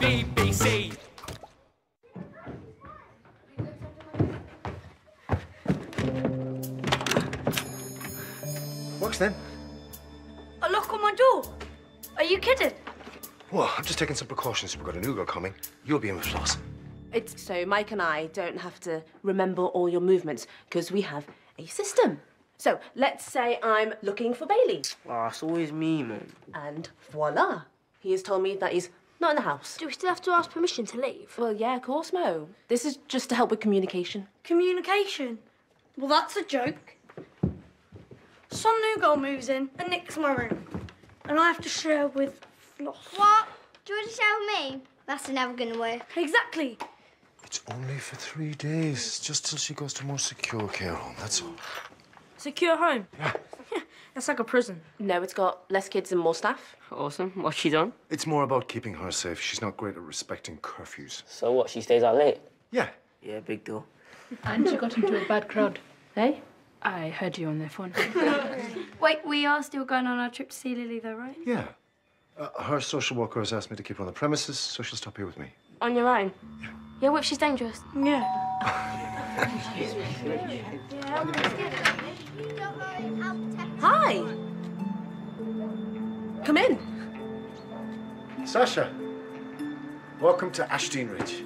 CBBC. Works then. A lock on my door. Are you kidding? Well, I'm just taking some precautions. We've got a new girl coming. You'll be in with Floss. It's so Mike and I don't have to remember all your movements because we have a system. So let's say I'm looking for Bailey. Oh, it's always me, man. And voila, he has told me that he's not in the house. Do we still have to ask permission to leave? Well, yeah, of course, Mo. This is just to help with communication. Communication. Well, that's a joke. Some new girl moves in and nicks my room. And I have to share with Floss. What? Do you want to share with me? That's never gonna work. Exactly. It's only for three days, just till she goes to more secure care home, that's all. Secure home. Yeah. That's like a prison. No, it's got less kids and more staff. Awesome. What's she done? It's more about keeping her safe. She's not great at respecting curfews. So what? She stays out late. Yeah. Yeah, big deal. And she got into a bad crowd. Hey? I heard you on their phone. Wait, we are still going on our trip to see Lily, though, right? Yeah. Uh, her social worker has asked me to keep her on the premises, so she'll stop here with me. On your own. Yeah, what if she's dangerous? Yeah. Hi. Come in. Sasha, welcome to Ashdene Ridge.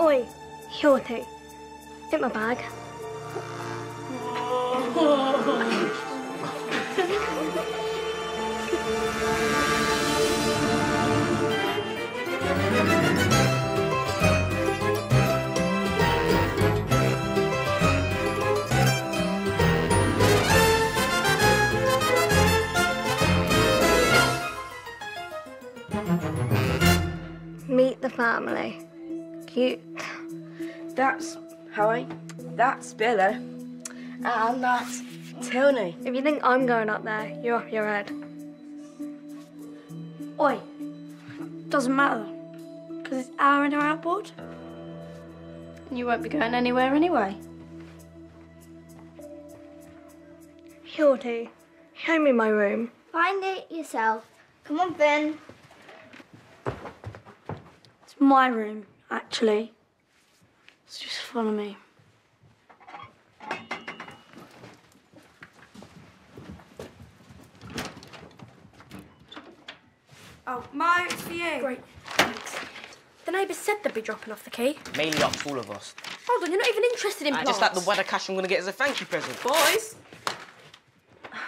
Oi, Shorty. Get my bag. Harry. That's Billy. And that's Tony. If you think I'm going up there, you're off your head. Oi. Doesn't matter. Because it's our and our outboard. You won't be going anywhere anyway. Shorty, show me my room. Find it yourself. Come on, Ben. It's my room, actually. So just follow me. Oh, Mo, it's for you. Great. Thanks. The neighbours said they'd be dropping off the key. Mainly up to all of us. Hold on, you're not even interested in uh, I plants. just like the weather cash I'm gonna get as a thank you present. Boys.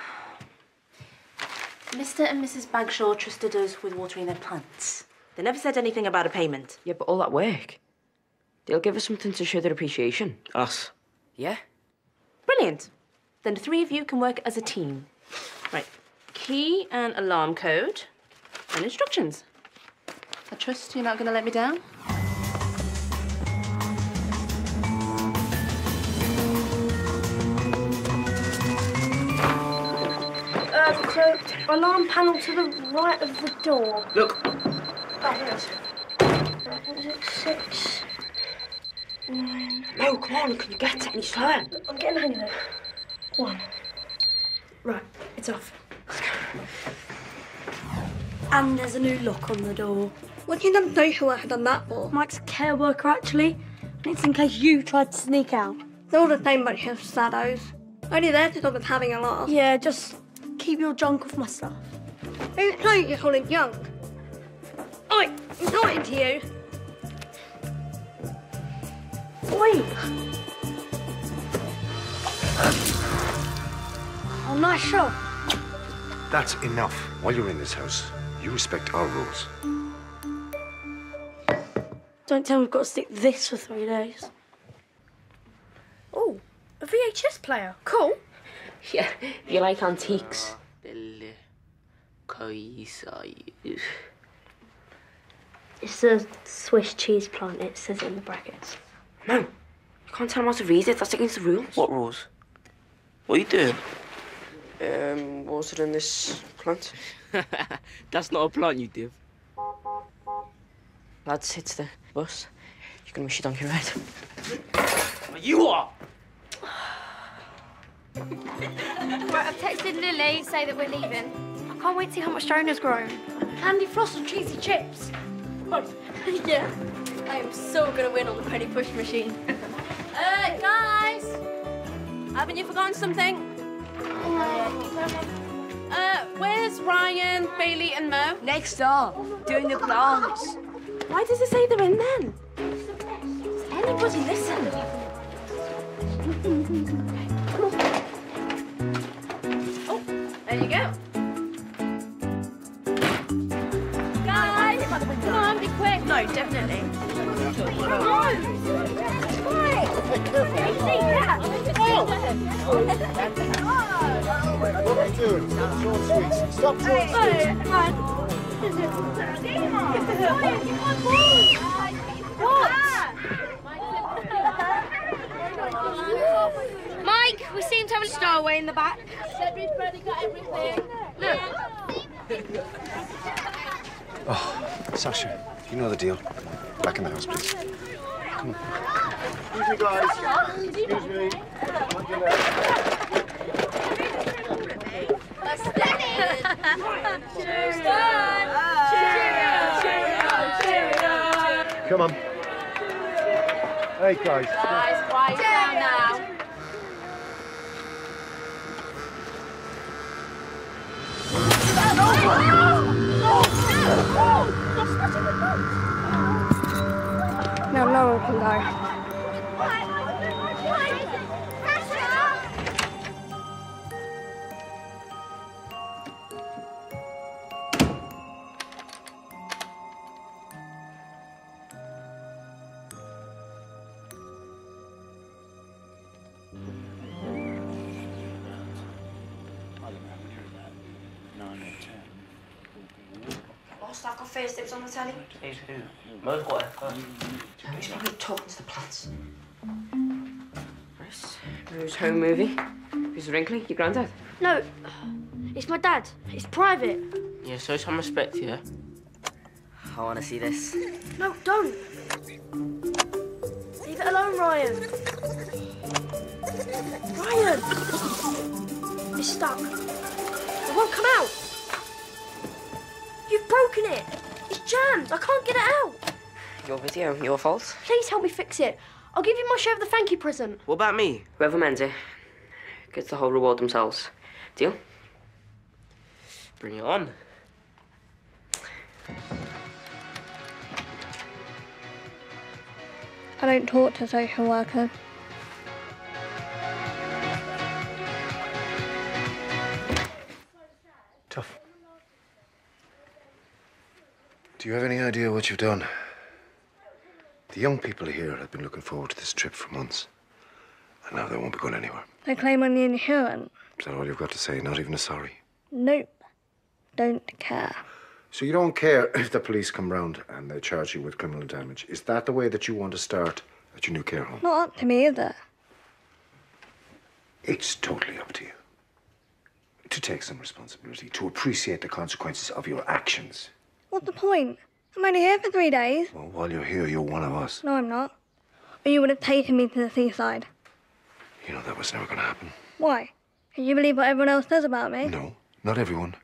Mr. and Mrs. Bagshaw trusted us with watering their plants. They never said anything about a payment. Yeah, but all that work. They'll give us something to show their appreciation. Us. Yeah? Brilliant. Then the three of you can work as a team. Right. Key and alarm code and instructions. I trust you're not going to let me down. Uh, so, alarm panel to the right of the door. Look. Oh, here it is. Uh, is it six? Nine. No, come on, can you get it any slower? I'm getting the hang of it. One. Right, it's off. And there's a new lock on the door. What do you think social worker done that for? Mike's a care worker, actually. And it's in case you tried to sneak out. They're all the same bunch of shadows. Only there to stop us having a laugh. Yeah, just keep your junk off my stuff. Who's told you calling junk? Oi, I'm talking to you. Oi! Oh, nice shot. That's enough. While you're in this house, you respect our rules. Don't tell me we've got to stick this for three days. Oh, a VHS player. Cool. Yeah, if you like antiques. It's a Swiss cheese plant. It says it in the brackets. No, you can't tell him how to read it. That's against the rules. What rules? What are you doing? Um, watering this plant. That's not a plant, you div. Lads, hits the bus. You You're gonna wish your donkey right. You are! Right, I've texted Lily to say that we're leaving. I can't wait to see how much Jonah's grown. Candy floss and cheesy chips. yeah. I am so gonna win on the penny push machine. Uh, guys! Haven't you forgotten something? Uh, where's Ryan, Bailey, and Mo? Next door, doing the plants. Why does it say they're in then? Does Anybody listen? oh, there you go. Definitely. Come on. What are you doing? Short sweets. Stop short Mike, we seem to have a stowaway in the back. Everybody got everything. Look. Oh, Sasha, you know the deal. Back in the house, please. Come on. Excuse me, guys. Excuse me. Come on. Hey, guys. Guys, quiet down now. No, no one can go. Telly. Who's who? Mo's got it. Who's probably talking to the plants? Chris, who's home movie? Who's wrinkly? Your granddad? No, it's my dad. It's private. Yeah, show some respect here. I want to see this. No, don't. Leave it alone, Ryan. Ryan! It's stuck. It won't come out. You've broken it. It's jammed. I can't get it out. Your video, your fault. Please help me fix it. I'll give you my share of the thank you present. What about me? Whoever mends it gets the whole reward themselves. Deal? Bring it on. I don't talk to social workers. Do you have any idea what you've done? The young people here have been looking forward to this trip for months. And now they won't be going anywhere. They claim on the insurance. Is that all you've got to say? Not even a sorry? Nope. Don't care. So you don't care if the police come round and they charge you with criminal damage. Is that the way that you want to start at your new care home? Not up to me, either. It's totally up to you. To take some responsibility, to appreciate the consequences of your actions. What's the point? I'm only here for three days. Well, while you're here, you're one of us. No, I'm not. Or you would have taken me to the seaside. You know that was never going to happen. Why? Can you believe what everyone else says about me? No, not everyone.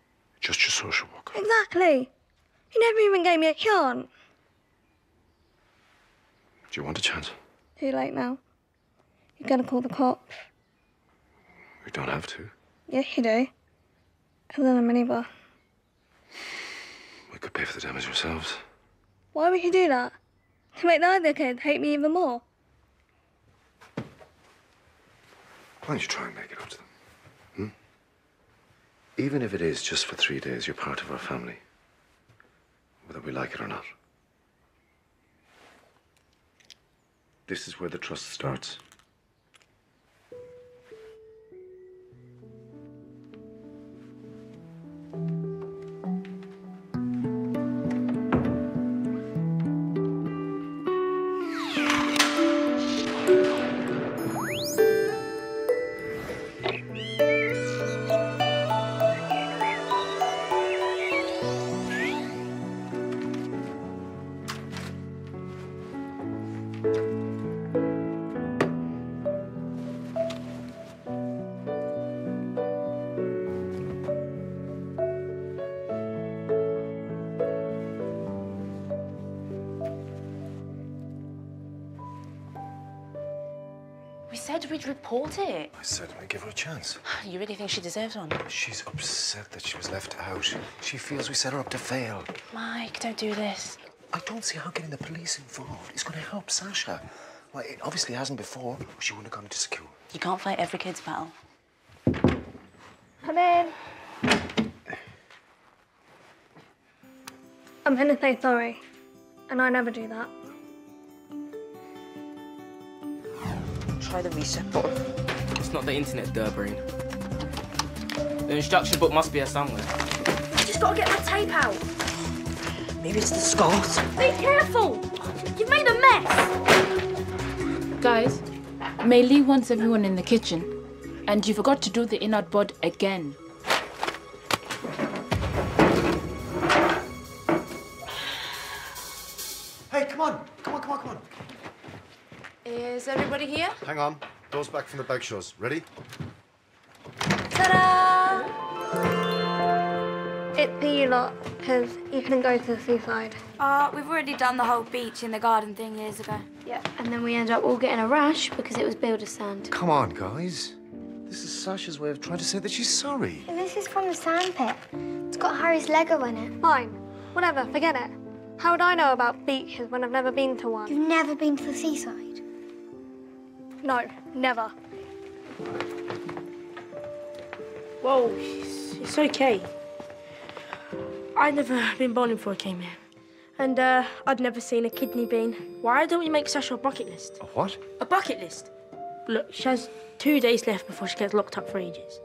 Just your social worker. Exactly. You never even gave me a chance. Do you want a chance? Too late now. You're gonna call the cops. We don't have to. Yes, you do. And then a minibar. Could pay for the damage ourselves. Why would you do that? To make the other kids hate me even more. Why don't you try and make it up to them? Hmm? Even if it is just for three days, you're part of our family. Whether we like it or not. This is where the trust starts. Said it. I said I give her a chance. You really think she deserves one? She's upset that she was left out. She feels we set her up to fail. Mike, don't do this. I don't see how getting the police involved is going to help Sasha. Well, it obviously hasn't before. or She wouldn't have gone into school. You can't fight every kid's battle. Come in. I'm gonna say sorry. And I never do that. Try the reset button. It's not the internet, duh, brain. The instruction book must be here somewhere. I just gotta get my tape out. Maybe it's the Scott. Be careful! You've made a mess! Guys, May-Li wants everyone in the kitchen. And you forgot to do the inert board again. Is everybody here? Hang on. Doors back from the back shows. Ready? Ta-da! It's you lot, because you can go to the seaside. Uh, we've already done the whole beach in the garden thing years ago. Yeah, and then we ended up all getting a rash because it was builder sand. Come on, guys. This is Sasha's way of trying to say that she's sorry. This is from the sandpit. It's got Harry's Lego in it. Fine. Whatever, forget it. How would I know about beaches when I've never been to one? You've never been to the seaside. No, never. Whoa, it's, it's okay. I'd never been born before I came here. And uh, I'd never seen a kidney bean. Why don't we make Sasha a bucket list? A what? A bucket list? Look, she has two days left before she gets locked up for ages.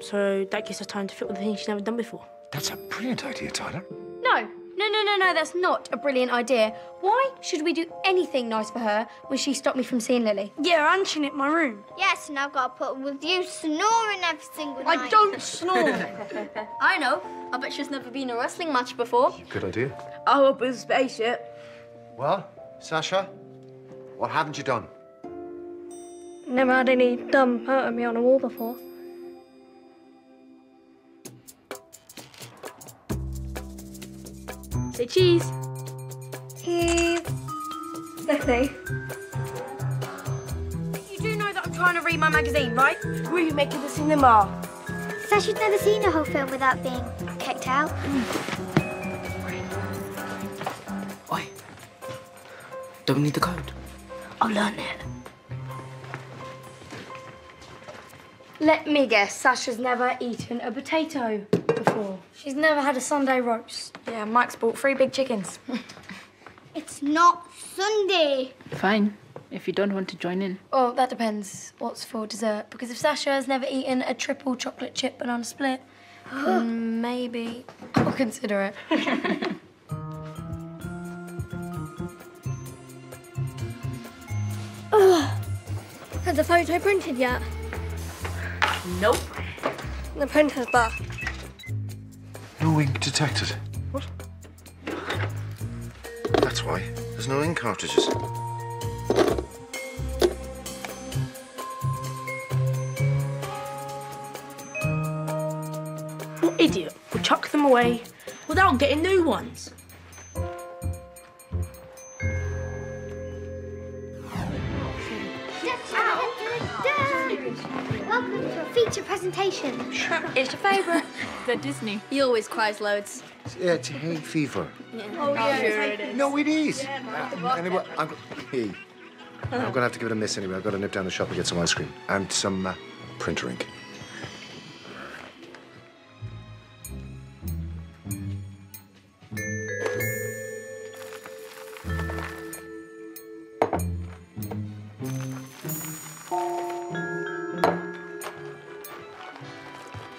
So that gives her time to fit with the things she's never done before. That's a brilliant idea, Tyler. No, no, no, no, no, that's not a brilliant idea. Why should we do anything nice for her when she stopped me from seeing Lily? Yeah, and she nicked my room. Yes, and I've got to put up with you snoring every single night. I don't snore. I know. I bet she's never been in a wrestling match before. Good idea. Oh, up in a spaceship. Well, Sasha, what haven't you done? Never had any dumb hurt me on a wall before. Say cheese. He's sexy. You do know that I'm trying to read my magazine, right? Remake of the cinema. Says she's never seen a whole film without being kicked out. Oi. Don't we need the code? I'll learn it. Let me guess, Sasha's never eaten a potato before. She's never had a Sunday roast. Yeah, Mike's bought three big chickens. It's not Sunday. Fine, if you don't want to join in. Well, that depends what's for dessert. Because if Sasha has never eaten a triple chocolate chip banana split, then maybe I'll consider it. Ugh. Has the photo printed yet? Nope. The printer's back. No ink detected. What? That's why. There's no ink cartridges. What idiot would chuck them away without getting new ones? Presentation. It's your favourite. The Disney. He always cries loads. Yeah, it's hay fever. Oh, yeah. Sure it is. No, it is. Anyway, I'm, hey, I'm gonna have to give it a miss anyway. I've got to nip down the shop and get some ice cream and some uh, printer ink.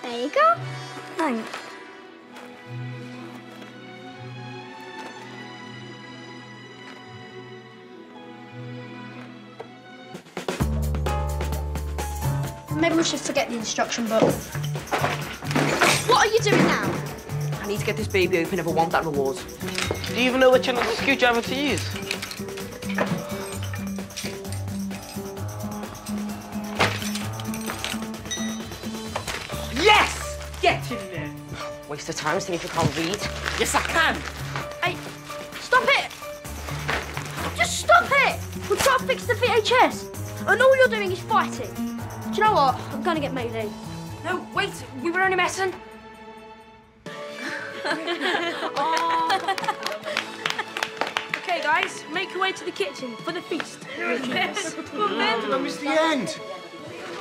There you go. Thanks. Maybe we should forget the instruction book. What are you doing now? I need to get this baby open if I want that reward. Do you even know which end of the screwdriver to use? Waste of time, seeing if you can't read. Yes, I can. Hey, stop it! Just stop it! We're trying to fix the VHS. And all you're doing is fighting. Do you know what? I'm going to get May-Li. No, wait. We were only messing. Okay, guys, make your way to the kitchen for the feast. I missed the end.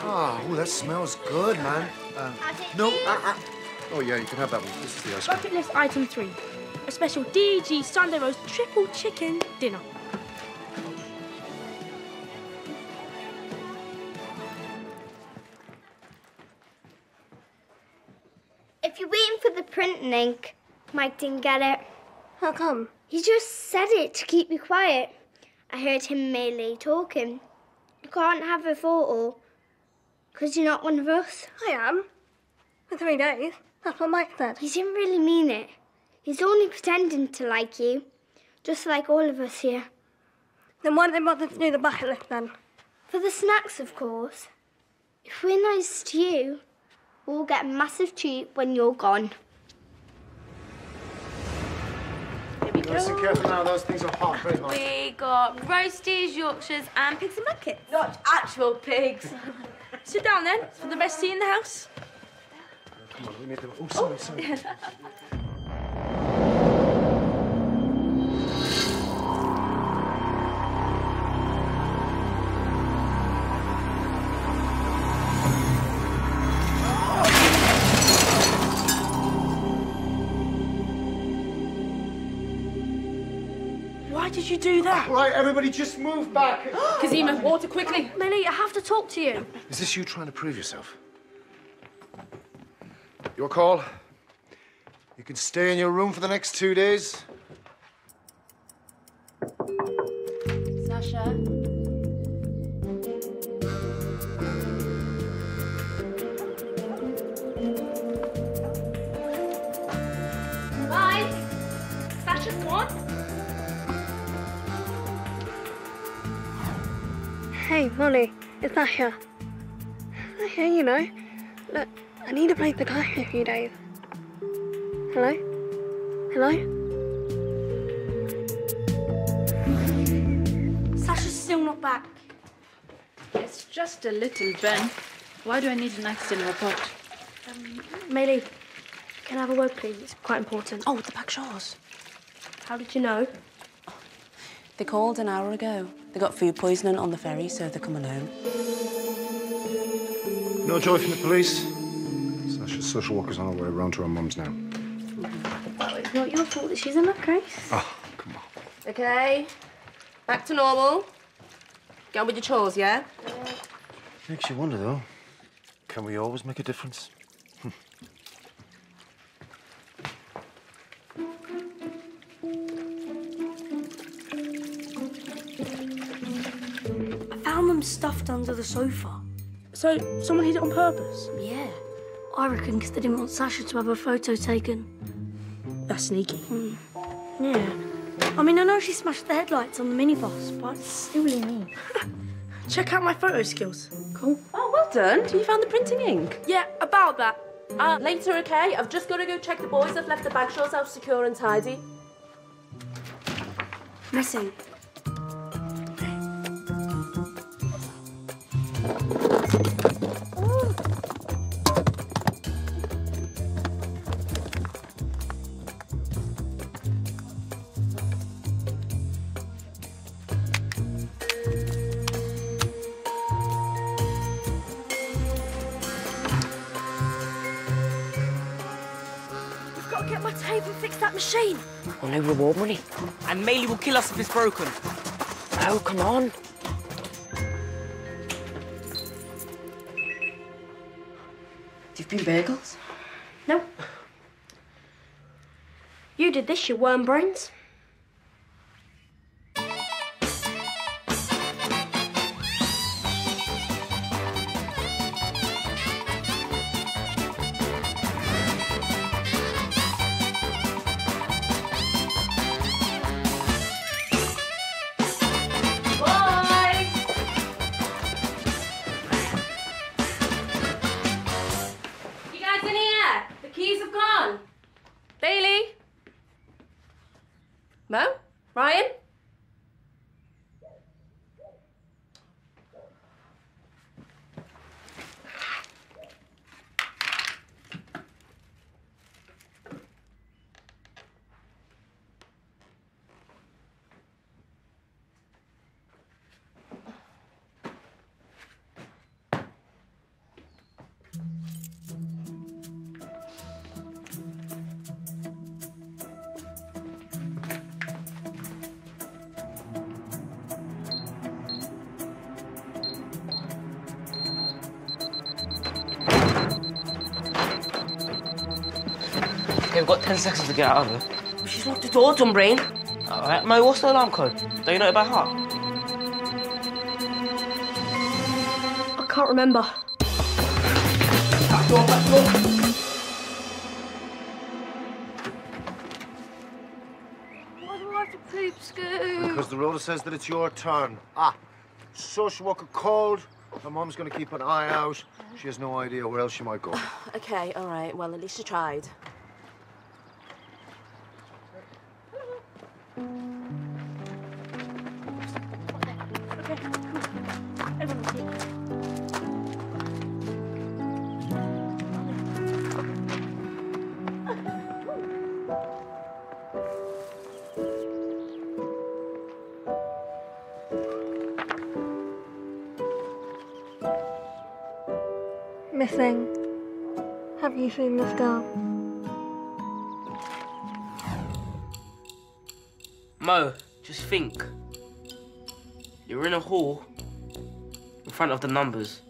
Oh, ooh, that smells good, man. Um, no, uh, uh. Oh, yeah, you can have that one. This is the ice cream. Bucket list item three. A special DG Sunday roast triple chicken dinner. If you're waiting for the printing ink, Mike didn't get it. How come? He just said it to keep me quiet. I heard him and May-Li talking. You can't have a photo because you're not one of us. I am. For three days. That's what Mike said. He didn't really mean it. He's only pretending to like you, just like all of us here. Then why don't they bother to do the bucket list then? For the snacks, of course. If we're nice to you, we'll get a massive treat when you're gone. Listen carefully now, those things are hot, very hot. We got roasties, Yorkshires, and pigs and buckets. Not actual pigs. Sit down then for the best tea in the house. Come on, we need them. Oh, oh, sorry, sorry. Why did you do that? Right, everybody, just move back. Kazima, water quickly. May-Li, I have to talk to you. Is this you trying to prove yourself? Your call. You can stay in your room for the next two days. Sasha. Mike! Sasha's gone? Hey, Molly, it's Sasha. Sasha, you know, look, I need to play the guy for a few days. Hello? Hello? Sasha's still not back. It's just a little Ben. Why do I need an accident report? Um, May-Li, can I have a word, please? It's quite important. Oh, the Bagshaws. How did you know? They called an hour ago. They got food poisoning on the ferry, so they're coming home. No joy from the police. Sasha's social worker's on her way around to her mum's now. Well, it's not your fault that she's in that case. Oh, come on. Okay, back to normal. Get on with your chores, yeah? Makes you wonder, though. Can we always make a difference? I found them stuffed under the sofa. So someone hid it on purpose. Yeah. I reckon because they didn't want Sasha to have a photo taken. That's sneaky. Yeah. I mean, I know she smashed the headlights on the minibus, but it's still really mean. Check out my photo skills. Cool. Oh, well done. You found the printing ink. Yeah, about that. Uh, later, okay? I've just got to go check the boys I've left the bag Bagshaw's house secure and tidy. Missing. And May-Li will kill us if it's broken. Oh, come on. You've been bagels? No. You did this, you worm brains. Keys have gone. Bailey? Mo? Ryan? 10 seconds to get out of here. She's locked the door, dumb brain. All right, Mo, what's the alarm code? Don't you know it by heart? I can't remember. Back door, back door. Why do I have to poop, Scoot? Because the rota says that it's your turn. Ah, social worker called. Her mum's going to keep an eye out. She has no idea where else she might go. Okay, all right. Well, at least she tried. Have you seen this girl? Mo, just think. You're in a hall in front of the numbers.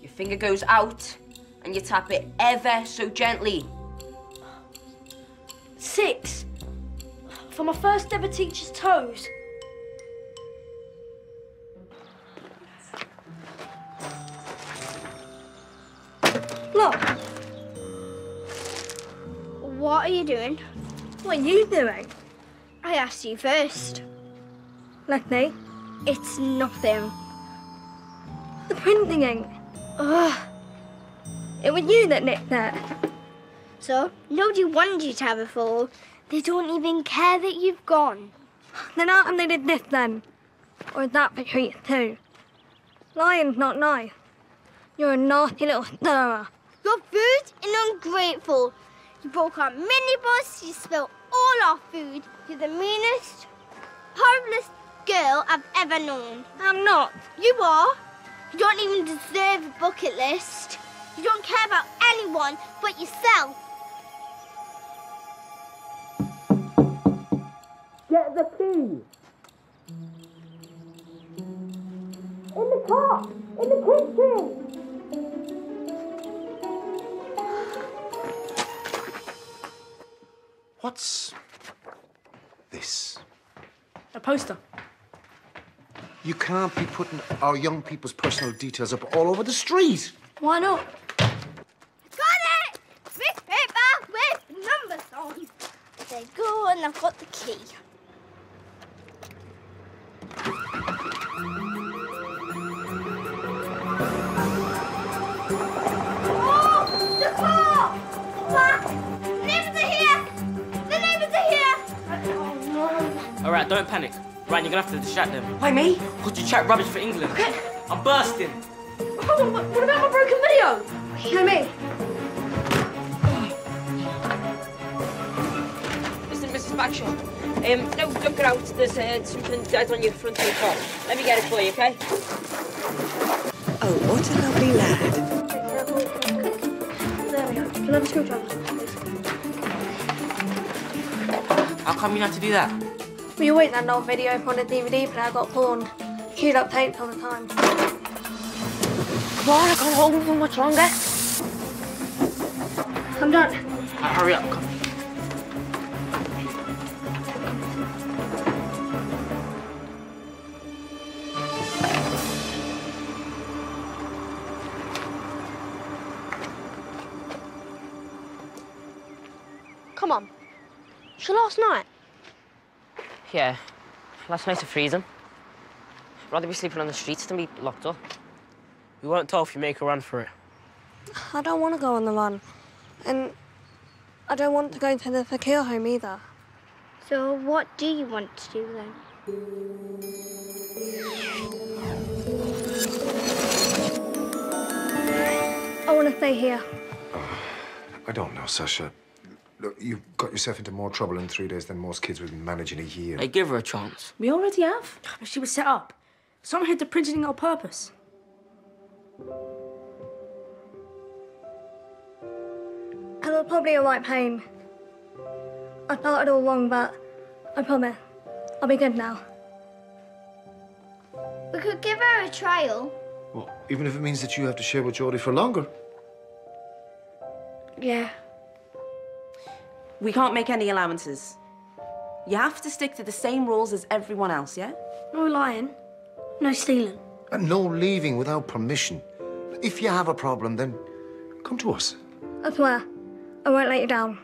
Your finger goes out and you tap it ever so gently. Six. For my first ever teacher's toes. You doing? What are you doing? I asked you first. Let me. It's nothing. The printing ink. Ugh. It was you that nicked that. So, nobody wanted you to have a fall. They don't even care that you've gone. Then how come they did this then? Or is that for treats too? Lying's not nice. You're a nasty little stirrer. You're rude and ungrateful. You broke our minibus, you spilled all our food. You're the meanest, horriblest girl I've ever known. I'm not. You are. You don't even deserve a bucket list. You don't care about anyone but yourself. get the key. In the car. In the kitchen. What's this? A poster. You can't be putting our young people's personal details up all over the street. Why not? Got it! Big paper with numbers on. There you go, and I've got the key. Right, don't panic. Ryan, you're gonna have to distract them. Why me? Because you chat rubbish for England. Okay. I'm bursting. Hold on, what what about my broken video? Show me. Mr. and Mrs. Bagshaw. Um, no, look out. There's uh, something dead on your front of the car. Let me get it for you, okay? Oh, what a lovely lad. There we go. Can I have a screwdriver, please? How come you had to do that? We were waiting that old video from the DVD player got pawned. Queued up tapes all the time. Come on, I can't hold him for much longer. I'm done. Uh, hurry up, last night's a freezing. Rather be sleeping on the streets than be locked up. We won't tell if you make a run for it. I don't want to go on the run. And I don't want to go to the Fakir home either. So, what do you want to do then? I want to stay here. I don't know, Sasha. Look, you've got yourself into more trouble in three days than most kids would manage in a year. Hey, give her a chance. We already have. Ah, she was set up. Someone had the printing on purpose. And it'll probably a right pain. I started all wrong, but I promise I'll be good now. We could give her a trial. Well, even if it means that you have to share with Jody for longer. Yeah. We can't make any allowances. You have to stick to the same rules as everyone else, yeah? No lying. No stealing. And no leaving without permission. If you have a problem, then come to us. I swear. I won't let you down.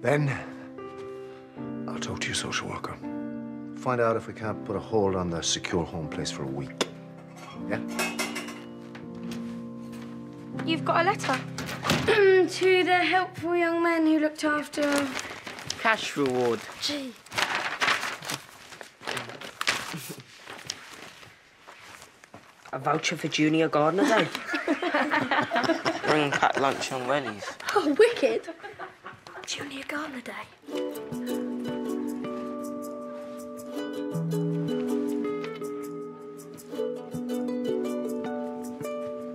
Then I'll talk to your social worker. Find out if we can't put a hold on the secure home place for a week. Yeah? You've got a letter. Mm, to the helpful young man who looked after... Cash reward. Gee. A voucher for Junior Gardener Day. Eh? Bring packed lunch on wellies. Oh, wicked. Junior Gardener Day.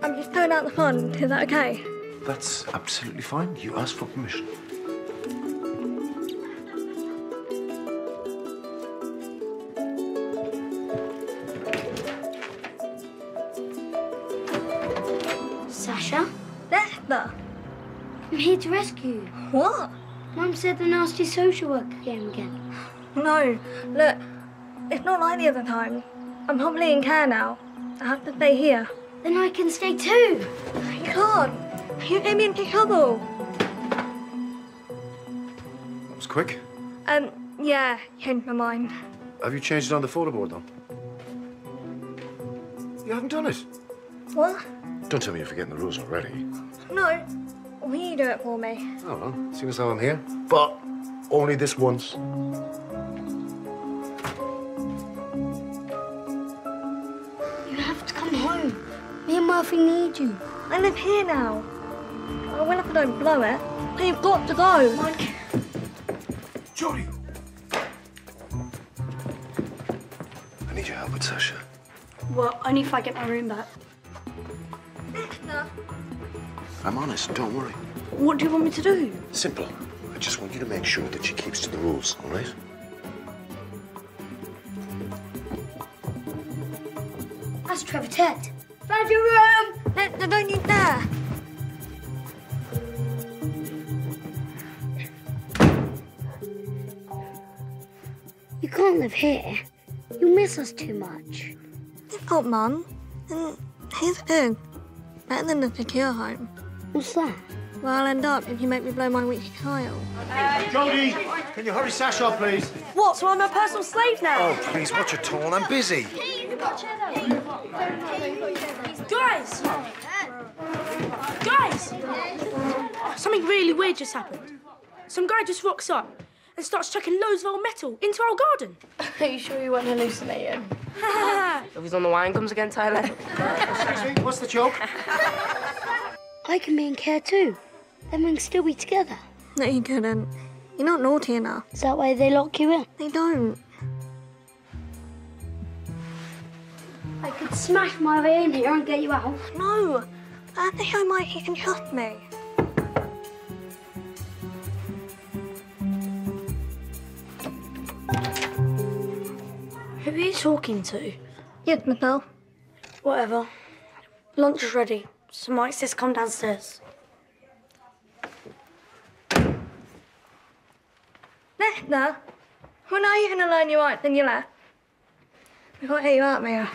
I'm just going out the fun. Is that okay? That's absolutely fine. You asked for permission. Sasha, Lester. I'm here to rescue you. What? Mum said the nasty social worker came again. No. Look, it's not like the other time. I'm probably in care now. I have to stay here. Then I can stay too. I can't. You get me into trouble. That was quick. Um, yeah, changed my mind. Have you changed it on the photo board, though? You haven't done it. What? Don't tell me you're forgetting the rules already. No. Will you do it for me? Oh, well, seeing as how I'm here. But only this once. You have to come home. Me and Murphy need you. I live here now. Oh, well, if I don't blow it, then you've got to go. Mike. Jody! I need your help with Sasha. Well, only if I get my room back. I'm honest, don't worry. What do you want me to do? Simple. I just want you to make sure that she keeps to the rules, all right? That's Trevor Ted. Find your room. No, no, don't you dare. You live here. You miss us too much. You've got Mum. And here's the thing. Better than the secure home. What's that? Well, I'll end up if you make me blow my weekly trial. Jody! Can you hurry Sasha up, please? What, so I'm a personal slave now? Oh, please, watch your tone. I'm busy. Guys! Guys! Something really weird just happened. Some guy just rocks up and starts chucking loads of old metal into our garden. Are you sure you weren't hallucinating? If he's on the wine comes again, Tyler. Excuse me, what's the joke? I can be in care too. Then we can still be together. No, you couldn't. You're not naughty enough. Is that why they lock you in? They don't. I could smash my way in here and get you out. No. I think I might even he can trust me. Are you talking to? Yes, Michelle. Whatever. Lunch is ready, so Mike says come downstairs. Lester, when are you going to learn your rights and your left? We can't hear you out, Mia.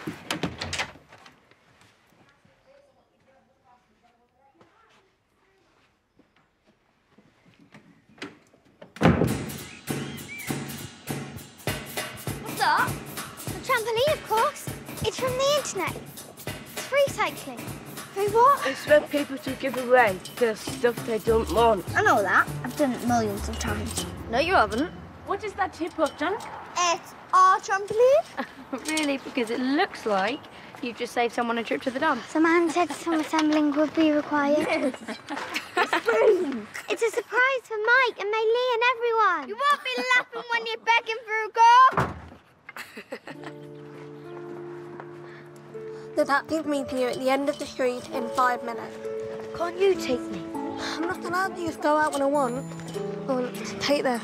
What? It's for people to give away the stuff they don't want. I know that. I've done it millions of times. No, you haven't. What is that tip of junk? It's our trampoline. really? Because it looks like you've just saved someone a trip to the dump. The man said some assembling would be required. it's free. It's a surprise for Mike and May-Li and everyone. You won't be laughing when you're begging for a go. The daddy's meeting you at the end of the street in five minutes. Can't you take me? I'm not allowed to just go out when I want. Well, take this.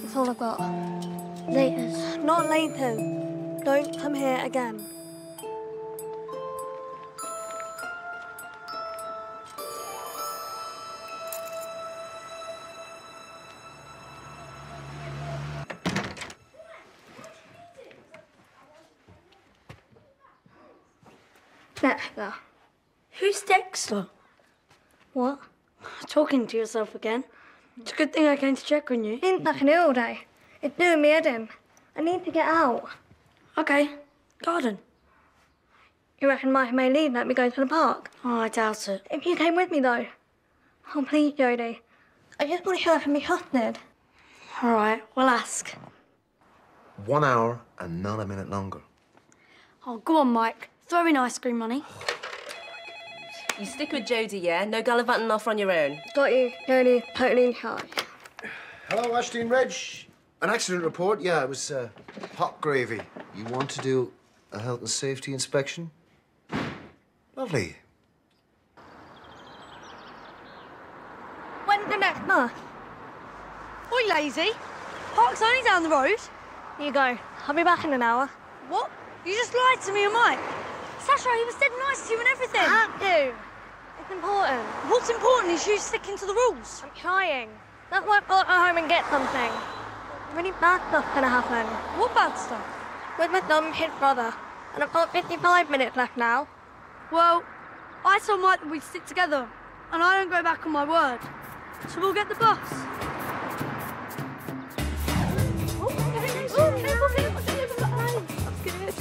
That's all I've got. Later. Not later. Don't come here again. Dexter. Who's Dexter? What? Talking to yourself again. It's a good thing I came to check on you. Been back in all day. It's doing me head in. I need to get out. Okay. Garden. You reckon Mike May-Li let me go to the park? Oh, I doubt it. If you came with me, though. Oh, please, Jody. I just want to hear from me trusted. All right, we'll ask. One hour and not a minute longer. Oh, go on, Mike. Throw in ice cream money. You stick with Jody, yeah? No gallivanting off on your own. Got you, Jody. Totally in charge. Hello, Ashdene Ridge. An accident report? Yeah, it was uh, hot gravy. You want to do a health and safety inspection? Lovely. When's the next bus? Oi, lazy. Park's only down the road. Here you go. I'll be back in an hour. What? You just lied to me and Mike. Sasha, he was dead nice to you and everything. I to. It's important. What's important is you sticking to the rules. I'm trying. That's why I thought go home and get something. Really bad stuff's gonna happen. What bad stuff? With my dumb kid brother. And I've got 55 minutes left now. Well, I told Mike that we'd stick together. And I don't go back on my word. So we'll get the bus.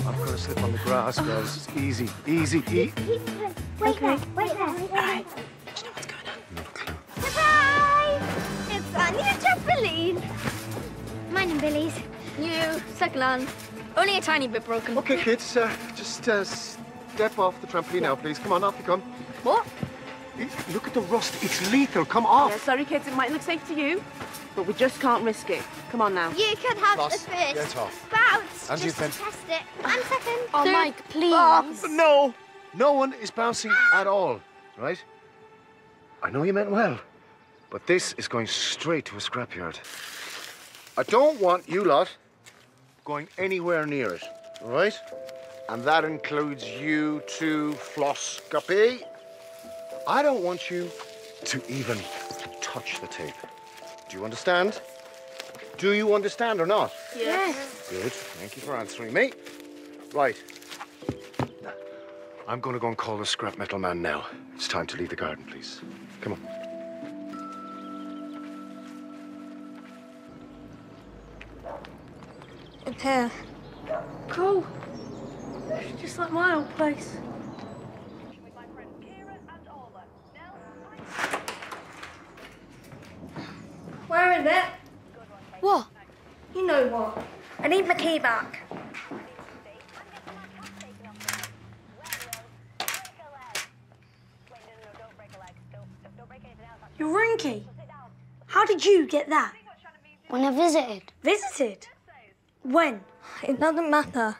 I'm gonna slip on the grass, girls. Easy, easy, easy. Wait there, wait there. All right. Do you know what's going on? Surprise! It's our new trampoline. Mine and Billy's. New, second hand. Only a tiny bit broken. Okay, kids, uh, just uh, step off the trampoline now, please. Come on, off you come. What? Look at the rust. It's lethal. Come off. Yeah, sorry, kids, it might look safe to you, but we just can't risk it. Come on now. You can have Floss, the first get off. bounce And you, just to Finn. test it. I'm second. Oh, Third. Mike, please. Ah, no, no one is bouncing at all, right? I know you meant well, but this is going straight to a scrapyard. I don't want you lot going anywhere near it, all right? And that includes you too, Floss Guppy. I don't want you to even touch the tape. Do you understand? Do you understand or not? Yes. Good. Thank you for answering me. Right. I'm going to go and call the scrap metal man now. It's time to leave the garden, please. Come on. It's here. Cool. Just like my old place. Where is it? What? You know what? I need my key back. Your room key? How did you get that? When I visited. Visited? When? It doesn't matter.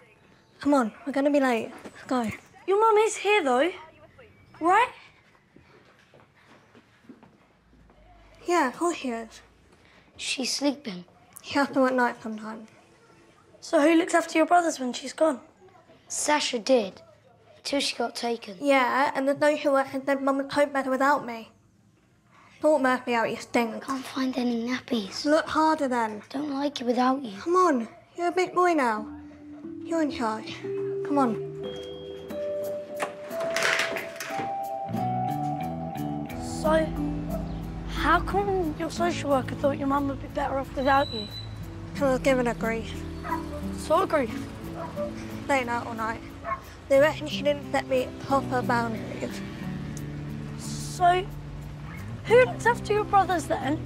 Come on, we're gonna be late. Let's go. Your mum is here though, right? Yeah, of course she is. She's sleeping. She has to at night sometimes. So who looks after your brothers when she's gone? Sasha did. Till she got taken. Yeah, and there's no who works and said mum would cope better without me. Sort Murphy out, you stink. Can't find any nappies. Look harder then. Don't like it without you. Come on, you're a big boy now. You're in charge. Come on. So, how come your social worker thought your mum would be better off without you? Because I was giving her grief. Sort of grief? Staying out all night. They reckon she didn't set me proper boundaries. So, who looks after your brothers then?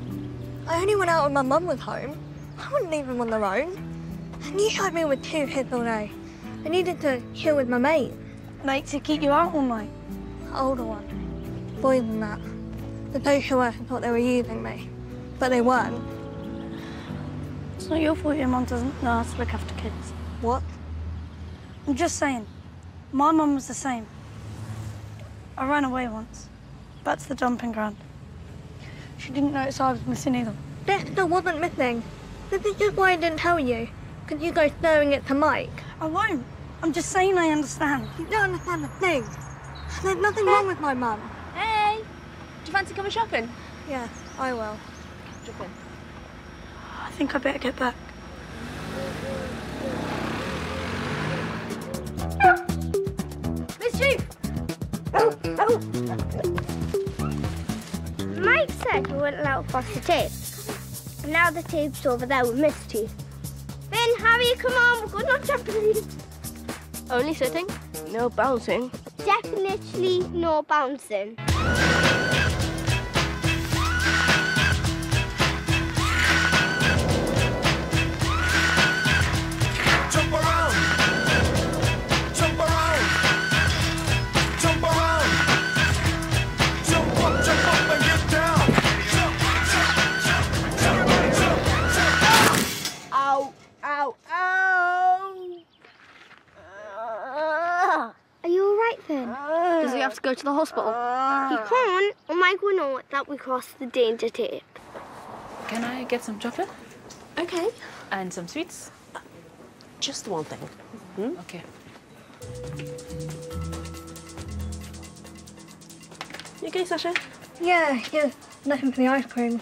I only went out when my mum was home. I wouldn't leave them on their own. And you tried me with two kids all day. I needed to chill with my mate. Mate to keep you out all night? Older one. Boys than that. The social worker thought they were using me. But they weren't. It's not your fault your mum doesn't know how to look after kids. What? I'm just saying. My mum was the same. I ran away once. Back to the dumping ground. She didn't notice I was missing either. Dexter wasn't missing. This is just why I didn't tell you. Because you go throwing it to Mike. I won't. I'm just saying I understand. You don't understand a thing. There's nothing wrong with my mum. Hey! Do you fancy coming shopping? Yeah, I will. Jump in. I think I better get back. Miss Chief, Oh! oh. Mike said you weren't allowed to cross the tape. And now the tape's over there with Misty. Finn, Harry, come on, we're going on trampoline. Only sitting, no bouncing. Definitely no bouncing. Go to the hospital? Ah. He can't, or Mike will know that we crossed the danger tape. Can I get some chocolate? Okay. And some sweets? Just one thing. Hmm? Okay. You okay, Sasha? Yeah, yeah. Nothing for the ice cream.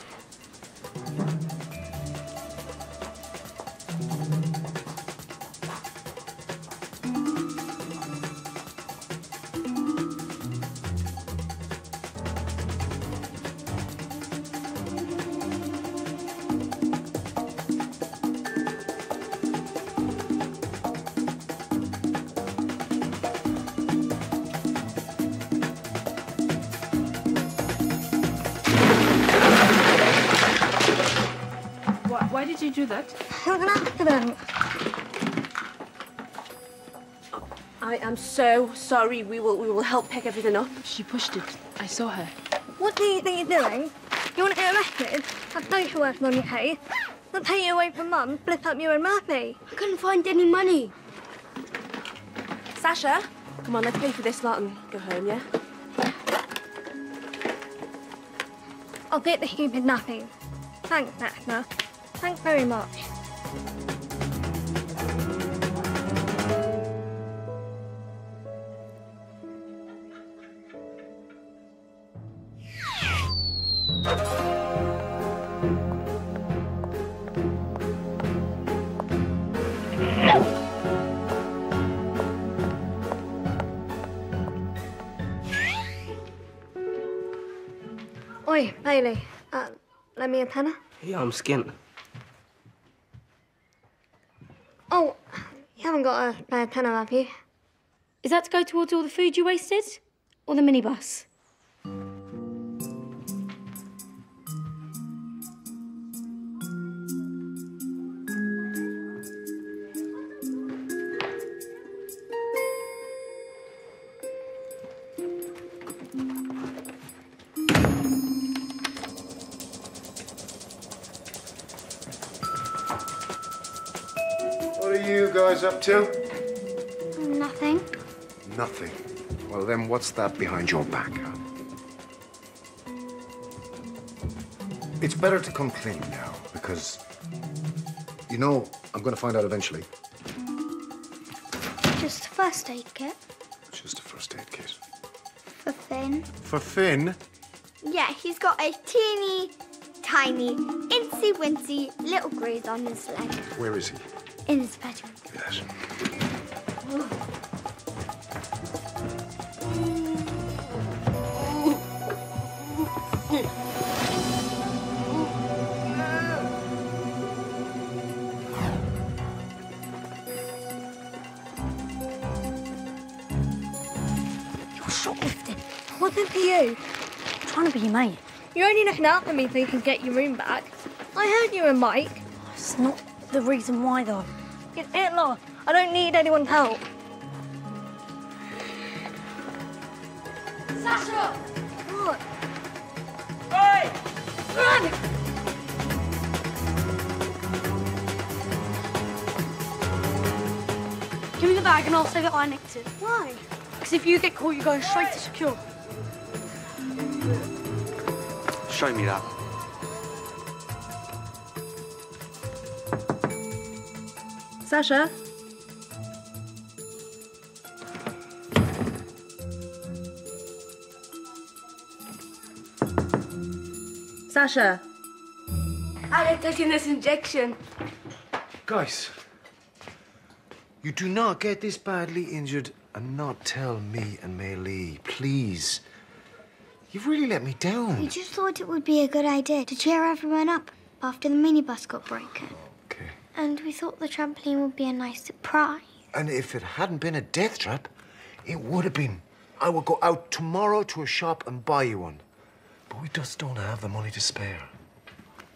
That? It was an accident. I am so sorry. We will we will help pick everything up. She pushed it. I saw her. What do you think you're doing? You want to get arrested? Have social working on your case? They'll take you away from mum, split up you and Murphy. I couldn't find any money. Sasha, come on, let's pay for this lot and go home, yeah? I'll get the human nothing. Thanks, Nana. Thanks very much. Oi, Bailey. Uh, lend me a tenner. Yeah, I'm skint. Oh, you haven't got a spare tenner, have you? Is that to go towards all the food you wasted? Or the minibus? To? Nothing. Nothing. Well, then what's that behind your back? It's better to come clean now, because you know I'm going to find out eventually. Just a first aid kit just a first aid kit. for Finn. For Finn? Yeah, he's got a teeny, tiny, incy wincy little graze on his leg Where is he? in his bedroom. Mate. You're only looking out for me so you can get your room back. I heard you and Mike. It's not the reason why, though. Get it lost. I don't need anyone's help. Sasha! What? Oi! Run! Give me the bag and I'll say that I nicked it. Why? Because if you get caught, you're going straight to secure. Show me that. Sasha? Sasha? I'm taking this injection. Guys, you do not get this badly injured and not tell me and May-Li. Please. You've really let me down. We just thought it would be a good idea to cheer everyone up after the minibus got broken. Okay. And we thought the trampoline would be a nice surprise. And if it hadn't been a death trap, it would have been. I would go out tomorrow to a shop and buy you one. But we just don't have the money to spare.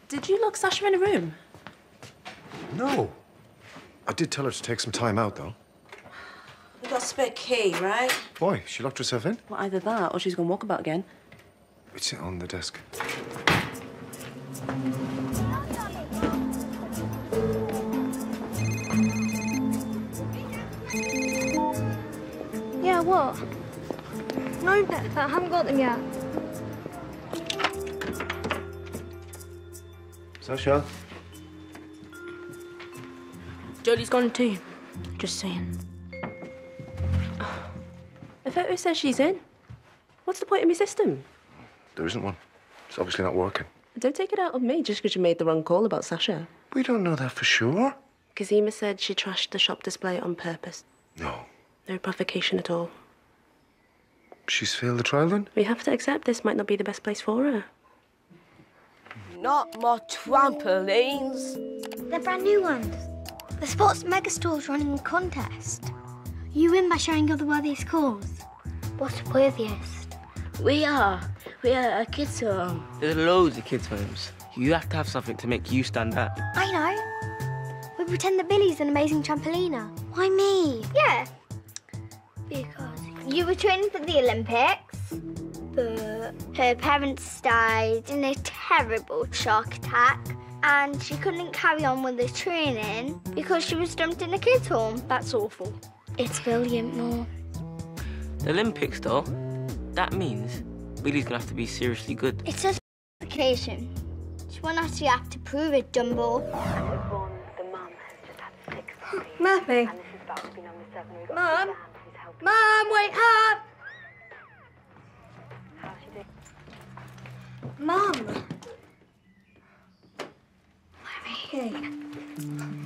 Did you lock Sasha in a room? No. I did tell her to take some time out, though. You got a spare key, right? Why? She locked herself in? Well, either that or she's gone walkabout again. It's on the desk. Yeah, what? No, Pepper, I haven't got them yet. Sasha? Jody's gone too. Just saying. The photo says she's in. What's the point of my system? There isn't one. It's obviously not working. Don't take it out on me just because you made the wrong call about Sasha. We don't know that for sure. Kazima said she trashed the shop display on purpose. No. No provocation at all. She's failed the trial then? We have to accept this might not be the best place for her. Not more trampolines. They're brand new ones. The Sports Megastore's running a contest. You win by showing you're the worthiest cause. What's the worthiest? We are. We are a kids' home. There's loads of kids' homes. You have to have something to make you stand out. I know. We pretend that Billy's an amazing trampoliner. Why me? Yeah. Because you were training for the Olympics, but her parents died in a terrible shark attack, and she couldn't carry on with the training because she was dumped in a kids' home. That's awful. It's brilliant, Mom. The Olympics, though, that means Billy's gonna have to be seriously good. It's a occasion. She won't actually have to prove it, Dumbo. Murphy. Mum. Mum, wake up. Mum. Murphy.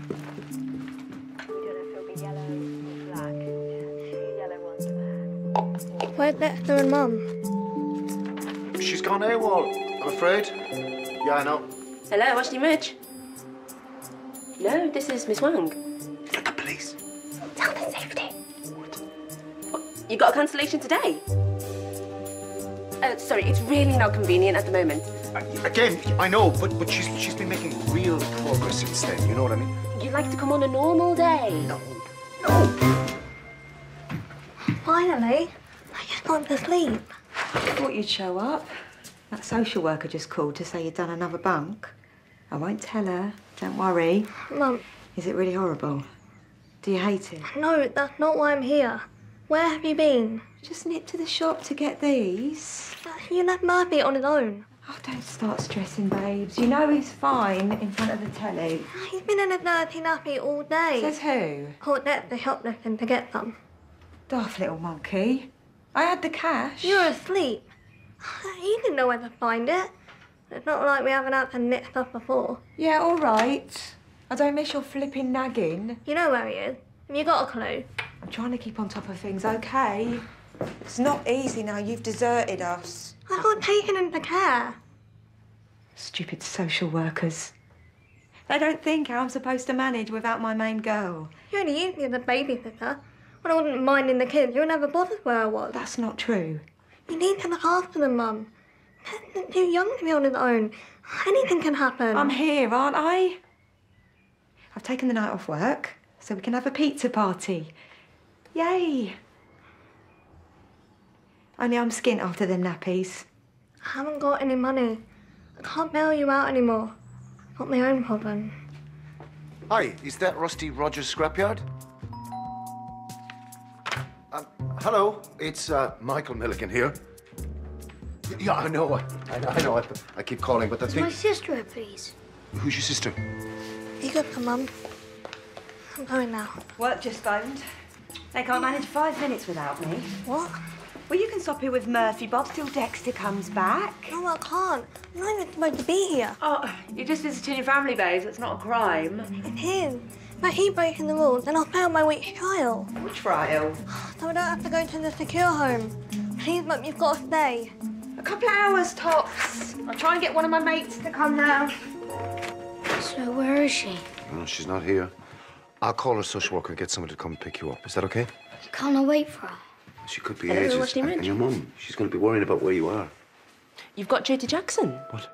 Where's Dexter and Mum? She's gone AWOL, I'm afraid. Yeah, I know. Hello, what's your merch? No, this is Miss Wang. The police. Health and safety. What you got a cancellation today? Uh, sorry, it's really not convenient at the moment. Again, I know, but but she's she's been making real progress since then. You know what I mean? You'd like to come on a normal day? No, no. Finally. I gone to sleep. Thought you'd show up. That social worker just called to say you'd done another bunk. I won't tell her. Don't worry. Mum, Is it really horrible? Do you hate it? no, that's not why I'm here. Where have you been? Just nipped to the shop to get these. You left Murphy on his own. Oh, don't start stressing, babes. You know he's fine in front of the telly. He's been in a dirty nappy all day. Says who? Caught Dexter shoplifting to get them. Daft little monkey. I had the cash. You were asleep. You didn't know where to find it. It's not like we haven't had to knit stuff before. Yeah, all right. I don't miss your flipping nagging. You know where he is. Have you got a clue? I'm trying to keep on top of things, okay? It's not easy now. You've deserted us. I got taken into care. Stupid social workers. They don't think how I'm supposed to manage without my main girl. You only used me as a babysitter. When I wasn't minding the kids, you were never bothered where I was. That's not true. You need to look after them, Mum. They're too young to be on his own. Anything can happen. I'm here, aren't I? I've taken the night off work so we can have a pizza party. Yay! Only I'm skint after the nappies. I haven't got any money. I can't bail you out anymore. Got my own problem. Hi, is that Rusty Rogers Scrapyard? Hello, it's uh, Michael Milligan here. Yeah, I know, I, I know, I. I, I keep calling, but that's Is thing. my sister please? Who's your sister? You good for Mum? I'm going now. Work just phoned. They can't manage five minutes without me. What? Well, you can stop here with Murphy Bob till Dexter comes back. No, I can't. I'm not even supposed to be here. Oh, you're just visiting your family, babes. It's not a crime. It's him. But he breaking the rules, then I'll fail my week's trial. What trial? So I don't have to go to the secure home. Please, Mum, you've got to stay. A couple of hours tops. I'll try and get one of my mates to come now. So where is she? No, she's not here. I'll call her social worker and get someone to come and pick you up. Is that okay? Can't I wait for her? She could be Hello, ages. what's your And name? your mum, she's going to be worrying about where you are. You've got Jody Jackson. What?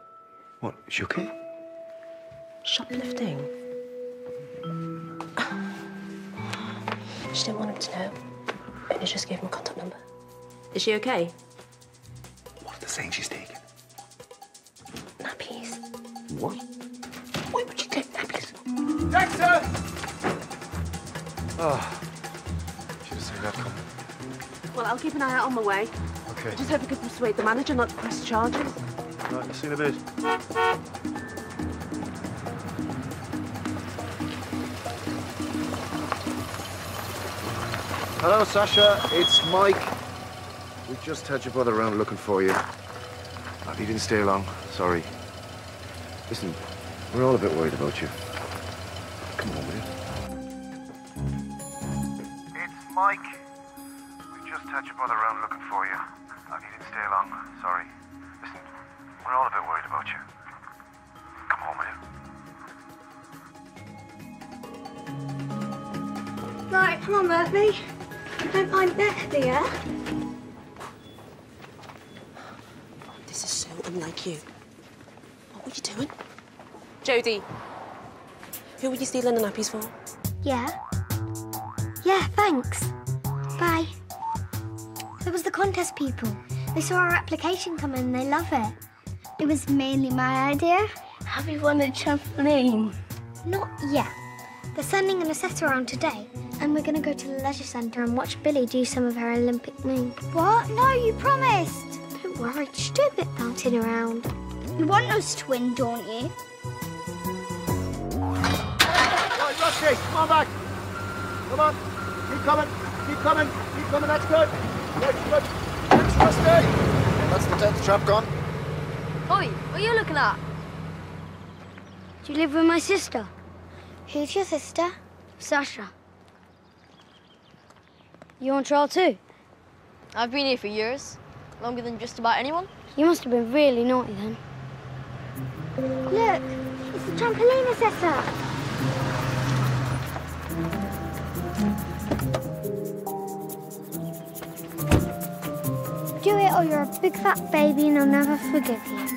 What? Is she okay? Shoplifting. She didn't want him to know. Only just gave him a contact number. Is she okay? What are they saying she's taking? Nappies. What? Why would you take nappies? Dexter! Oh. Should have seen that coming. Well, I'll keep an eye out on my way. Okay. I just hope we can persuade the manager not to press charges. Right, see you in a bit. Hello, Sasha. It's Mike. We just had your brother around looking for you. Uh, he didn't stay long. Sorry. Listen, we're all a bit worried about you. Come on, will you? It's Mike. We just had your brother around looking for you. Uh, he didn't stay long. Sorry. Listen, we're all a bit worried about you. Come on, will you? Right, come on, Murphy. Don't mind that, do ya? This is so unlike you. What were you doing? Jody, who were you stealing the nappies for? Yeah? Yeah, thanks. Bye. It was the contest people. They saw our application come in and they love it. It was mainly my idea. Have you won a trampoline? Not yet. They're sending an assessor around today, and we're going to go to the leisure centre and watch Billy do some of her Olympic moves. What? No, you promised. Don't worry, just do a bit bouncing around. You want us to win, don't you? Right, Rusty, come on back. Come on. Keep coming. Keep coming. Keep coming. That's good. That's good. Thanks, Rusty. That's the tenth trap gone. Oi, what are you looking at? Do you live with my sister? Who's your sister? Sasha. You on trial too? I've been here for years. Longer than just about anyone. You must have been really naughty then. Look, it's the trampoline assessor. Do it or you're a big fat baby and I'll never forgive you.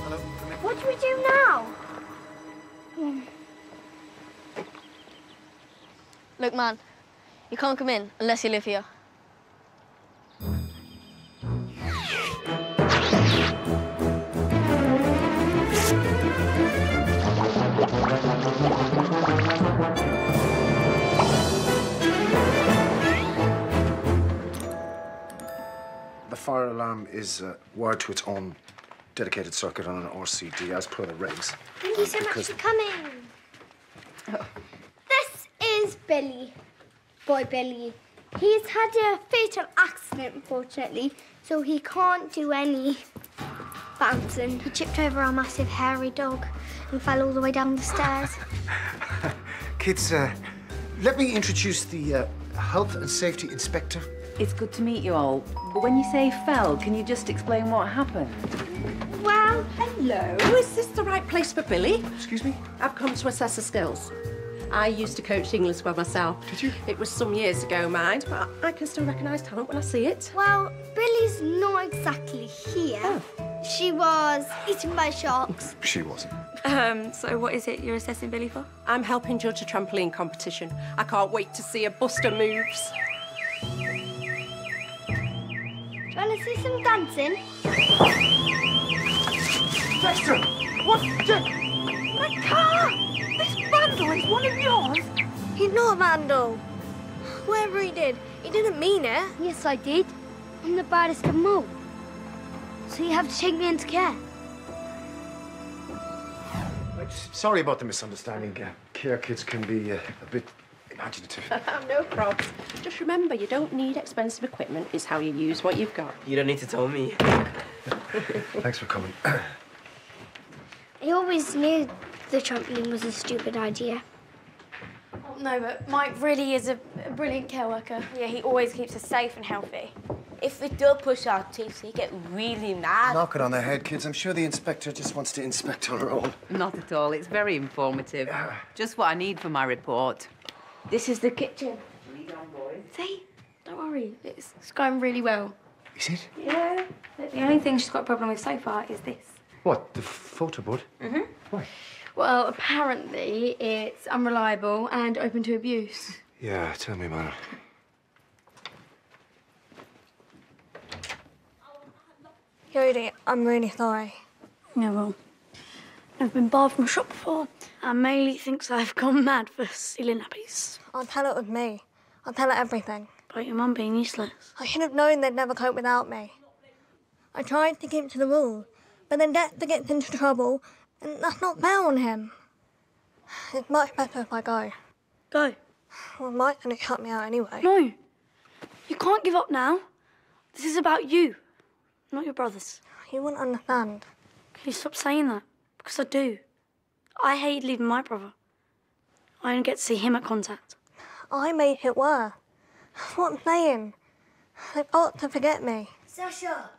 Hello, What do we do now? Look, man, you can't come in unless you live here. The fire alarm is uh, wired to its own dedicated circuit on an RCD as per the regs. Thank you so much for coming. This is Billy. Boy Billy. He's had a fatal accident, unfortunately, so he can't do any bouncing. He chipped over our massive hairy dog and fell all the way down the stairs. Kids, uh, let me introduce the uh, health and safety inspector. It's good to meet you all. But when you say fell, can you just explain what happened? Well, hello. Is this the right place for Billy? Excuse me? I've come to assess her skills. I used to coach English squad myself. Did you? It was some years ago, mind, but I can still recognise talent when I see it. Well, Billy's not exactly here. Oh. She was eaten by sharks. She wasn't. Um, so what is it you're assessing Billy for? I'm helping judge a trampoline competition. I can't wait to see her buster moves. Do you want to see some dancing? Dexter! What? Jack! My car! This vandal is one of yours? He's not a vandal. Whatever he did, he didn't mean it. Yes, I did. I'm the baddest of them all. So you have to take me into care. Sorry about the misunderstanding. Uh, care kids can be uh, a bit imaginative. no probs. Just remember, you don't need expensive equipment. It's how you use what you've got. You don't need to tell me. Thanks for coming. I always knew the trampoline was a stupid idea. No, but Mike really is a, a brilliant care worker. Yeah, he always keeps us safe and healthy. If we do push our teeth, they get really mad. Knock it on the head, kids. I'm sure the inspector just wants to inspect on her own. Not at all. It's very informative. Just what I need for my report. This is the kitchen. See? Don't worry. It's, it's going really well. Is it? Yeah. The only thing she's got a problem with so far is this. What, the photo board? Mm-hmm. Why? Well, apparently it's unreliable and open to abuse. Yeah, tell me about it. Jody, I'm really sorry. Yeah, well, I've been barred from a shop before, and May-Li thinks I've gone mad for stealing nappies. I'll tell it with me. I'll tell her everything. About your mum being useless. I should have known they'd never cope without me. I tried to keep to the rules, but then Dexter gets into trouble, and that's not fair on him. It's much better if I go. Go. Well, Mike's and it cut me out anyway. No. You can't give up now. This is about you, not your brothers. You wouldn't understand. Can you stop saying that? Because I do. I hate leaving my brother. I only get to see him at contact. I made it worse. That's what I'm saying. They've got to forget me. Sasha!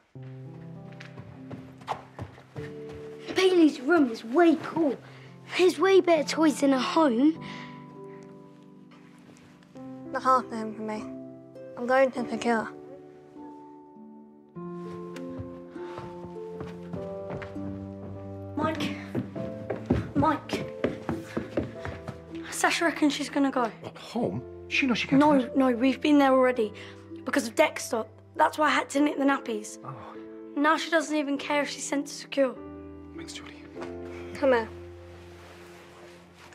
Bailey's room is way cool. There's way better toys than at home. Look after him for me. I'm going to secure. Mike. Mike. Sasha reckons she's gonna go. Home? She knows she can't. No, no, we've been there already. Because of Dexter. That's why I had to knit the nappies. Oh. Now she doesn't even care if she's sent to secure. Thanks, Judy. Come here.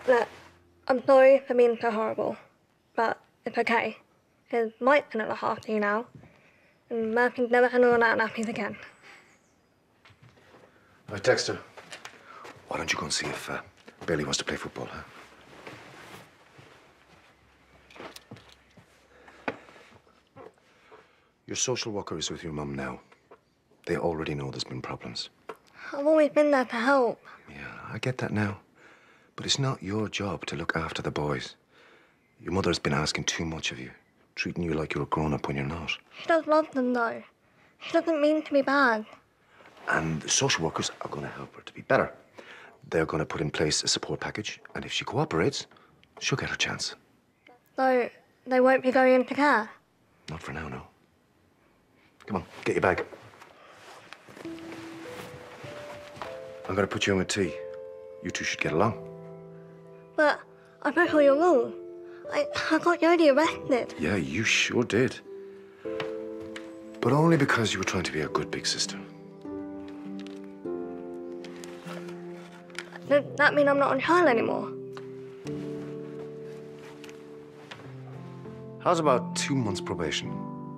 Look, I'm sorry for being so horrible, but it's okay. Because Mike's gonna look after you now. And Murphy's never gonna run out of nappies again. I Right, her. Why don't you go and see if uh, Bailey wants to play football, huh? Your social worker is with your mum now. They already know there's been problems. I've always been there to help. Yeah, I get that now. But it's not your job to look after the boys. Your mother's been asking too much of you, treating you like you're a grown up when you're not. She does love them, though. She doesn't mean to be bad. And the social workers are going to help her to be better. They're going to put in place a support package, and if she cooperates, she'll get her chance. So they won't be going into care. Not for now, no. Come on, get your bag. I'm going to put you in with tea. You two should get along. But I broke all your rules. I, I got Jody arrested. Yeah, you sure did. But only because you were trying to be a good big sister. Does that mean I'm not on trial anymore? How's about two months probation?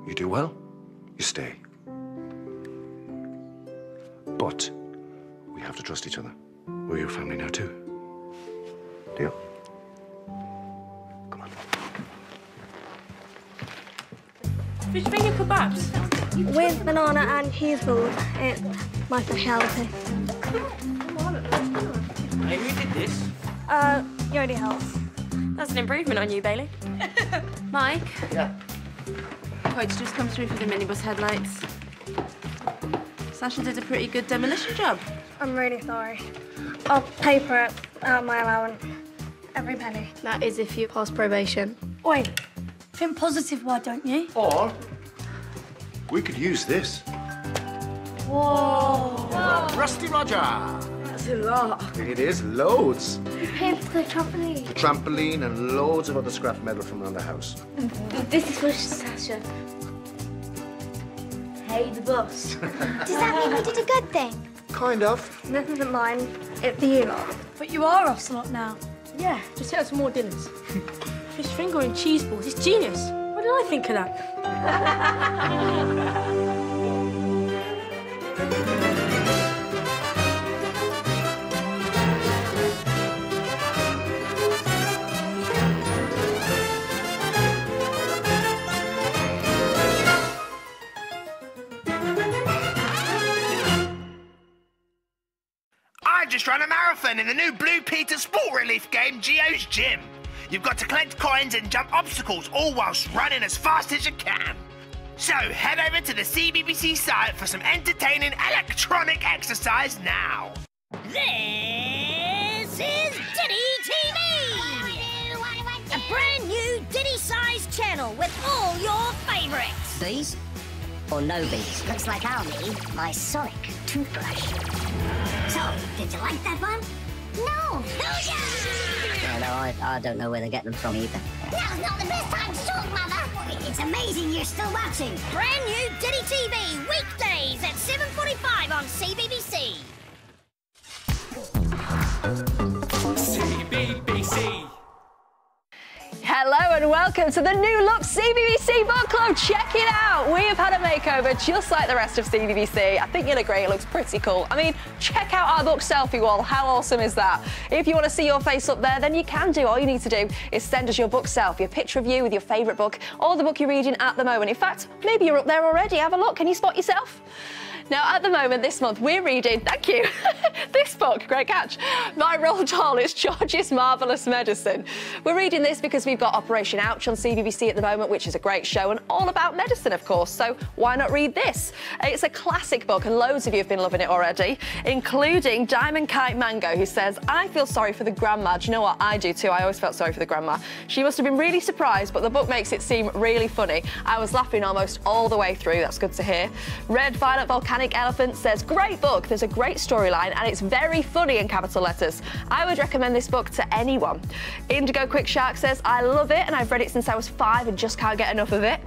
You do well, you stay. But we have to trust each other. We're your family now, too. Deal? Come on. Fish finger kebabs. With banana and cheese balls. It's my speciality. Hey, who did this? Uh, Jody helps. That's an improvement on you, Bailey. Mike? Yeah. Quotes just come through for the minibus headlights. Sasha did a pretty good demolition job. I'm really sorry. I'll pay for it out of my allowance. Every penny. That is if you pass probation. Oi, think positive, why don't you? Or we could use this. Whoa. Rusty Roger. That's a lot. It is loads. Pay for the trampoline. The trampoline and loads of other scrap metal from around the house. Mm-hmm. This is for Sasha. Hey, the boss. Does that mean we did a good thing? Kind of. This isn't mine. It's for you lot. But you are Ocelot now. Yeah, just get us some more dinners. Fish finger and cheese balls. It's genius. Why did I think of that? I just ran a marathon in the new Blue Peter Sport Relief game, Geo's Gym. You've got to collect coins and jump obstacles, all whilst running as fast as you can. So head over to the CBBC site for some entertaining electronic exercise now. This is Diddy TV! A brand new Diddy-sized channel with all your favourites. These? Or no bees? Looks like I'll need my Sonic toothbrush. So, did you like that one? No! Yeah, no, I, I don't know where they're getting them from either. Now's not the best time to talk, Mother! It's amazing you're still watching. Brand new Diddy TV, weekdays at 7.45 on. CBBC. Hello and welcome to the new look CBBC Book Club. Check it out. We have had a makeover just like the rest of CBBC. I think you'll great. it looks pretty cool. I mean, check out our book selfie wall. How awesome is that? If you want to see your face up there, then you can do. All you need to do is send us your book selfie, a picture of you with your favourite book or the book you're reading at the moment. In fact, maybe you're up there already. Have a look. Can you spot yourself? Now, at the moment, this month, we're reading, thank you, this book, great catch, by Roald Dahl. It's George's Marvellous Medicine. We're reading this because we've got Operation Ouch on CBBC at the moment, which is a great show and all about medicine, of course. So why not read this? It's a classic book, and loads of you have been loving it already, including Diamond Kite Mango, who says, I feel sorry for the grandma. Do you know what? I do too. I always felt sorry for the grandma. She must have been really surprised, but the book makes it seem really funny. I was laughing almost all the way through. That's good to hear. Red Violet Elephant says, great book. There's a great storyline and it's very funny in capital letters. I would recommend this book to anyone. Indigo Quick Shark says, I love it and I've read it since I was five and just can't get enough of it.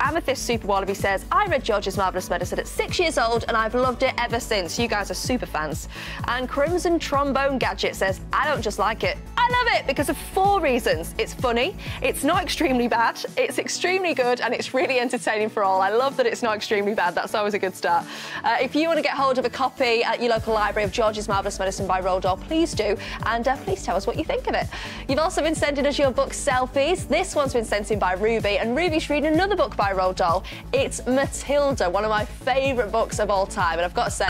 Amethyst Super Wallaby says, I read George's Marvellous Medicine at six years old and I've loved it ever since. You guys are super fans. And Crimson Trombone Gadget says, I don't just like it. I love it because of four reasons. It's funny, it's not extremely bad, it's extremely good, and it's really entertaining for all. I love that it's not extremely bad. That's always a good start. Uh, if you want to get hold of a copy at your local library of George's Marvellous Medicine by Roald Dahl, please do. And uh, please tell us what you think of it. You've also been sending us your book selfies. This one's been sent in by Ruby, and Ruby's reading another book by Roald Dahl. It's Matilda, one of my favourite books of all time. And I've got to say,